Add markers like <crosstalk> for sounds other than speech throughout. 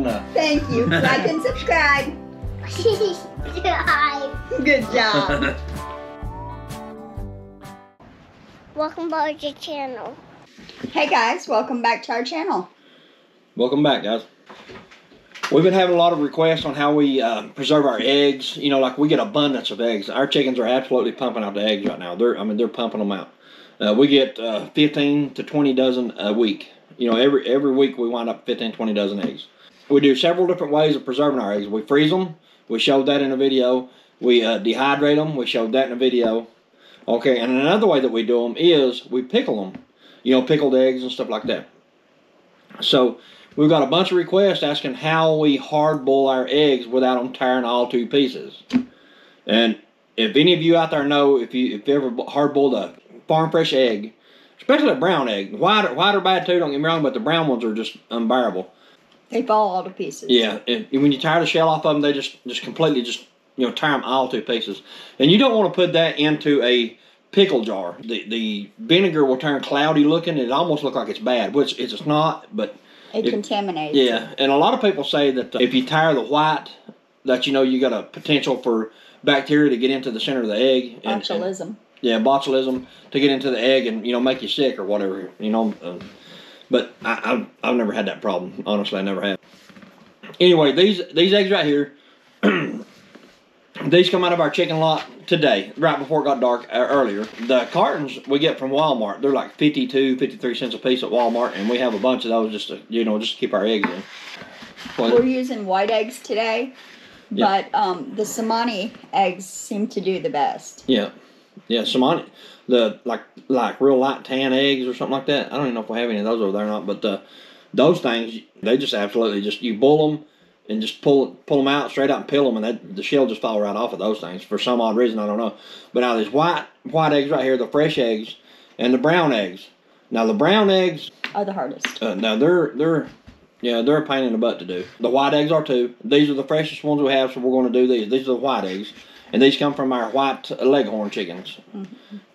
Good enough. Thank you. <laughs> like and subscribe. Good job. <laughs> Welcome back to the channel. hey guys, welcome back to our channel. Welcome back, guys. We've been having a lot of requests on how we uh, preserve our eggs. You know, like we get abundance of eggs. Our chickens are absolutely pumping out the eggs right now. They're, I mean, they're pumping them out. Uh, we get uh, 15 to 20 dozen a week. You know, every every week we wind up 15, 20 dozen eggs. We do several different ways of preserving our eggs. We freeze them. We showed that in a video. We uh, dehydrate them. We showed that in a video. Okay, and another way that we do them is we pickle them. You know, pickled eggs and stuff like that. So we've got a bunch of requests asking how we hard boil our eggs without them tearing all two pieces. And if any of you out there know if you if you ever hard boiled a farm fresh egg, especially a brown egg, white white are bad too. Don't get me wrong, but the brown ones are just unbearable. They fall all to pieces. Yeah, and when you tear the shell off of them, they just just completely just you know tear them all to pieces. And you don't want to put that into a pickle jar. The the vinegar will turn cloudy looking. It almost look like it's bad, which it's not. But It, It- contaminates. yeah, and a lot of people say that uh, if you tire the white, that you know you got a potential for bacteria to get into the center of the egg. And, and- Botulism. yeah, botulism to get into the egg and you know make you sick or whatever. You know, um, but I, I've I've never had that problem. Honestly, I never have. Anyway, these these eggs right here, <clears throat> these come out of our chicken lot today, right before it got dark uh, earlier. The cartons we get from Walmart, they're like 52, 53 cents a piece at Walmart, and we have a bunch of those just to you know just to keep our eggs in. We're using white eggs today, Yeah. but um, the Samani eggs seem to do the best. Yeah, yeah. Samani, the like like real light tan eggs or something like that. I don't even know if we have any of those over there or not. But uh, those things, they just absolutely just you boil them and just pull pull them out straight out and peel them, and that the shell just fall right off of those things for some odd reason. I don't know. But now these white white eggs right here, the fresh eggs, and the brown eggs. Now the brown eggs, Are the hardest. uh, now they're they're yeah they're a pain in the butt to do. The white eggs are too. These are the freshest ones we have, so we're going to do these. These are the white eggs, and these come from our white leghorn chickens.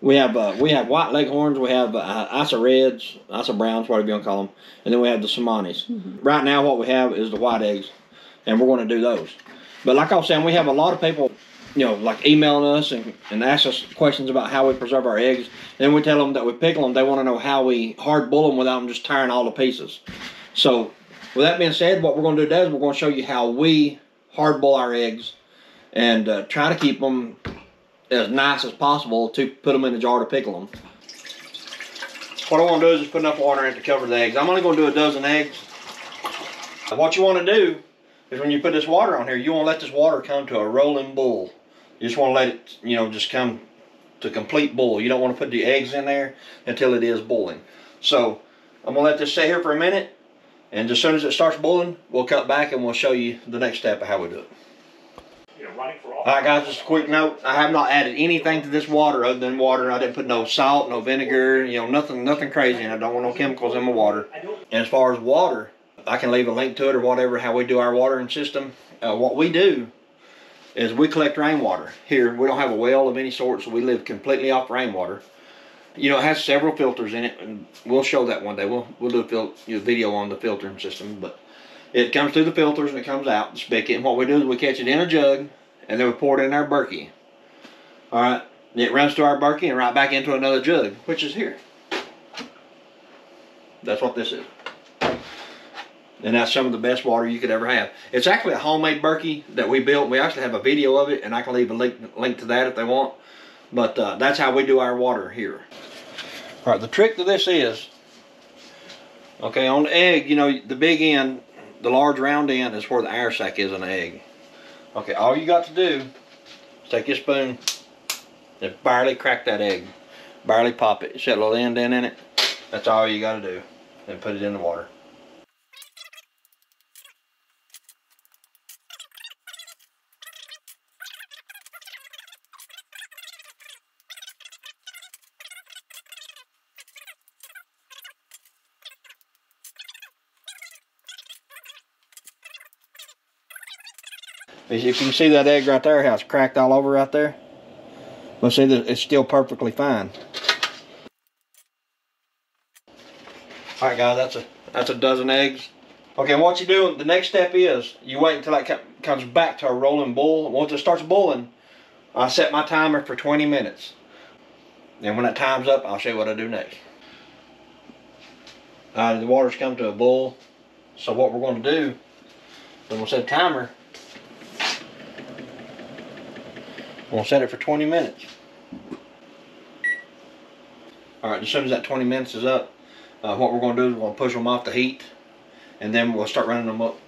We have uh, we have white leghorns. We have uh, Isa reds, Isa browns, whatever you want to call them, and then we have the Somanis. Right now, what we have is the white eggs, and we're going to do those. But like I was saying, we have a lot of people, you know, like emailing us and, and ask us questions about how we preserve our eggs. And we tell them that we pickle them. They want to know how we hard boil them without them just tearing all to pieces. So, with that being said, what we're going to do today is we're going to show you how we hard boil our eggs and uh, try to keep them as nice as possible to put them in the jar to pickle them. What I want to do is just put enough water in to cover the eggs. I'm only going to do a dozen eggs. What you want to do is when you put this water on here, you want to let this water come to a rolling boil. You just want to let it, you know, just come to complete boil. You don't want to put the eggs in there until it is boiling. So I'm going to let this sit here for a minute. And as soon as it starts boiling, we'll cut back and we'll show you the next step of how we do it. All right, guys, just a quick note. I have not added anything to this water other than water. I didn't put no salt, no vinegar, you know, nothing nothing crazy. And I don't want no chemicals in my water. And as far as water, I can leave a link to it or whatever, how we do our watering system. Uh, what we do is we collect rainwater. Here, we don't have a well of any sort, so we live completely off rainwater. You know, it has several filters in it, and we'll show that one day. We'll, we'll do a fil- you video on the filtering system, but it comes through the filters and it comes out the spigot. And what we do is we catch it in a jug, and then we pour it in our Berkey. All right, it runs to our Berkey and right back into another jug, which is here. That's what this is. And that's some of the best water you could ever have. It's actually a homemade Berkey that we built. We actually have a video of it, and I can leave a link, link to that if they want. But uh, that's how we do our water here. All right, the trick to this is, okay, on the egg, you know, the big end, the large round end is where the air sac is in the egg. Okay, all you got to do is take your spoon and barely crack that egg. Barely pop it. Set a little end in in it. That's all you got to do. And put it in the water. As you can see that egg right there, how it's cracked all over right there. But see that it's still perfectly fine. All right, guys, that's a that's a dozen eggs. Okay, what you do, the next step is you wait until that comes back to a rolling boil. Once it starts boiling, I set my timer for 20 minutes. And when that time's up, I'll show you what I do next. Uh, the water's come to a boil. So what we're going to do is we'll set a timer. We'll set it for 20 minutes. All right, as soon as that 20 minutes is up, uh, what we're going to do is we're to push them off the heat, and then we'll start running them up,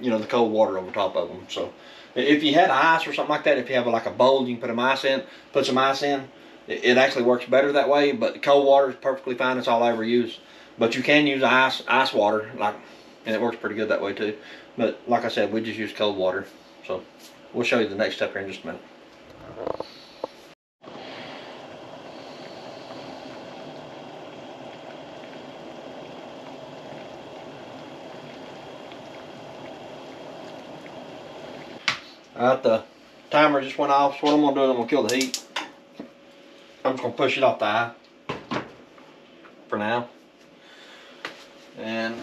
you know, the cold water over top of them. So, if you had ice or something like that, if you have like a bowl, you can put some ice in, put some ice in. It, it actually works better that way, but cold water is perfectly fine. That's all I ever use. But you can use ice ice water, like, and it works pretty good that way too. But like I said, we just use cold water. So, we'll show you the next step here in just a minute. Alright, the timer just went off. So what I'm gonna do is I'm gonna kill the heat. I'm just gonna push it off the eye for now. And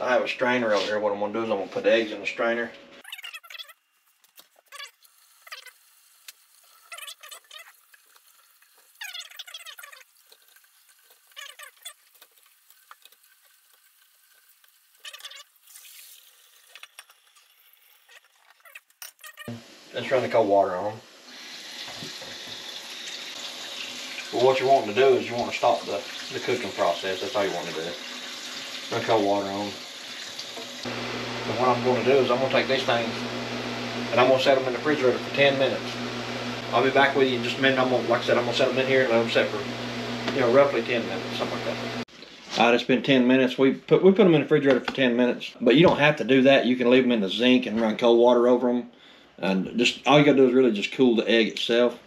I have a strainer over here. What I'm gonna do is I'm gonna put the eggs in the strainer. Let's run the cold water on. But what you want to do is you want to stop the, the cooking process. That's all you want to do. Run cold water on. And what I'm going to do is I'm going to take these things and I'm going to set them in the refrigerator for 10 minutes. I'll be back with you in just a minute. I'm going to, like I said, I'm going to set them in here and let them set for, you know, roughly 10 minutes, something like that. All right, it's been 10 minutes. We put, we put them in the refrigerator for 10 minutes, but you don't have to do that. You can leave them in the zinc and run cold water over them. And just, all you gotta do is really just cool the egg itself.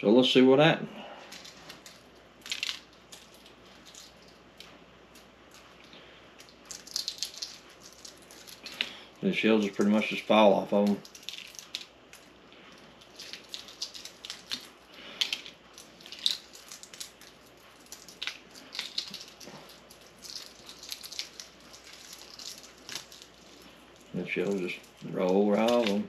So let's see what happens. The shells just pretty much just fall off of them. The shells just roll right them.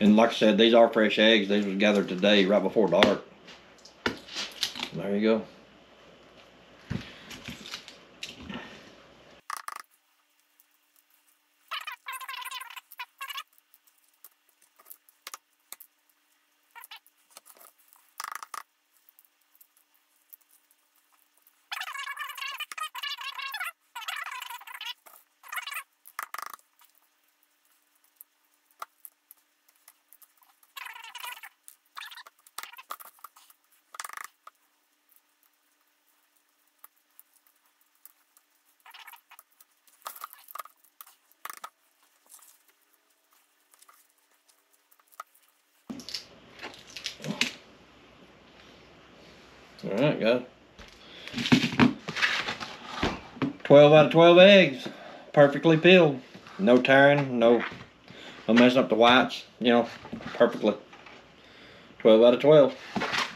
And like I said, these are fresh eggs. These was gathered today, right before dark. There you go. All right, guys. 12 out of 12 eggs. Perfectly peeled. No tearing, no, no messing up the whites. You know, perfectly. 12 out of 12.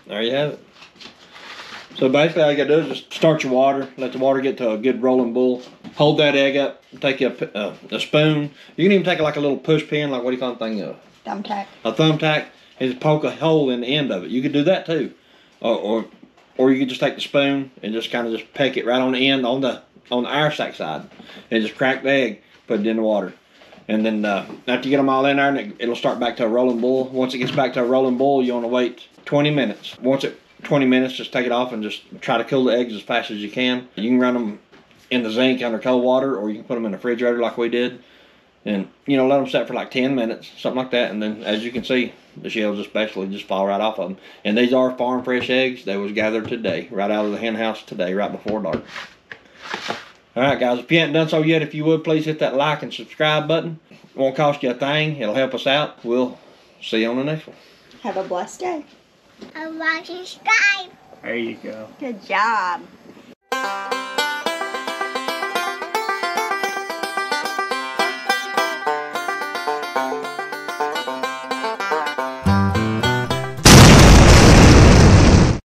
There you have it. So basically all you gotta do is just start your water, let the water get to a good rolling boil. Hold that egg up, take a, uh, a spoon. You can even take like a little push pin, like what do you call the thing? A Thumbtack. a thumbtack and just poke a hole in the end of it. You could do that too, or or, or you could just take the spoon and just kind of just peck it right on the end on the on the air sack side, and just crack the egg, put it in the water, and then uh, after you get them all in there, and it, it'll start back to a rolling boil. Once it gets back to a rolling boil, you want to wait 20 minutes. Once it 20 minutes, just take it off and just try to cool the eggs as fast as you can. You can run them in the zinc under cold water, or you can put them in the refrigerator like we did and you know let them set for like 10 minutes something like that and then as you can see the shells just basically just fall right off of them and these are farm fresh eggs they was gathered today right out of the hen house today right before dark all right guys if you haven't done so yet if you would please hit that like and subscribe button it won't cost you a thing it'll help us out we'll see you on the next one Have a blessed day. I want to subscribe. There you go. Good job.